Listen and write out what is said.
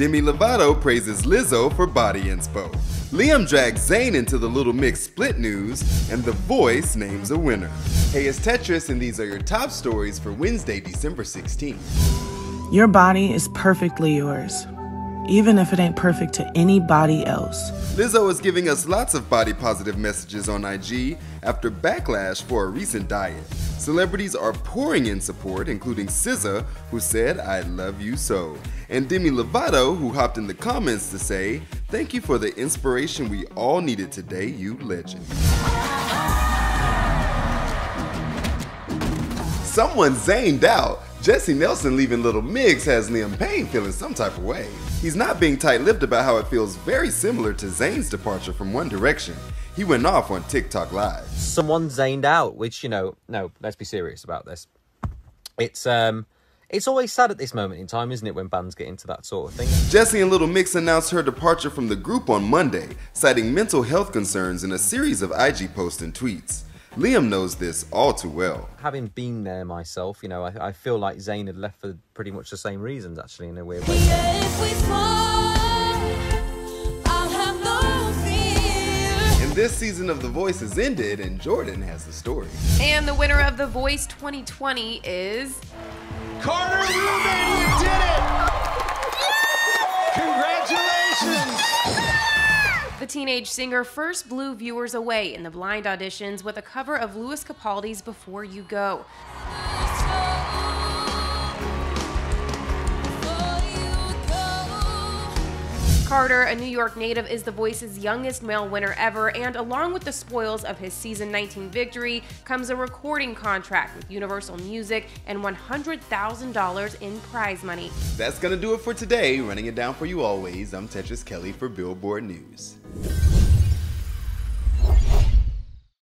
Demi Lovato praises Lizzo for body inspo. Liam drags Zayn into the Little Mix split news, and The Voice names a winner. Hey, it's Tetris, and these are your top stories for Wednesday, December 16th. Your body is perfectly yours, even if it ain't perfect to anybody else. Lizzo is giving us lots of body positive messages on IG after backlash for a recent diet. Celebrities are pouring in support, including SZA, who said, I love you so, and Demi Lovato, who hopped in the comments to say, Thank you for the inspiration we all needed today, you legend. Someone Zayn'd out. Jesy Nelson leaving Little Mix has Liam Payne feeling some type of way. He's not being tight-lipped about how it feels very similar to Zayn's departure from One Direction. He went off on TikTok Live. Someone Zayn'd out, which, you know, no, let's be serious about this. It's, um, it's always sad at this moment in time, isn't it, when bands get into that sort of thing? Jesy and Little Mix announced her departure from the group on Monday, citing mental health concerns in a series of IG posts and tweets. Liam knows this all too well. Having been there myself, you know, I, I feel like Zayn had left for pretty much the same reasons, actually, in a weird way. and this season of The Voice has ended, and Jordan has the story. And the winner of The Voice 2020 is. Carter Rubin, you did it! Congratulations! Teenage singer first blew viewers away in the blind auditions with a cover of Lewis Capaldi's Before You Go. Carter, a New York native, is The Voice's youngest male winner ever, and along with the spoils of his season 19 victory comes a recording contract with Universal Music and $100,000 in prize money. That's gonna do it for today. Running it down for you always, I'm Tetris Kelly for Billboard News.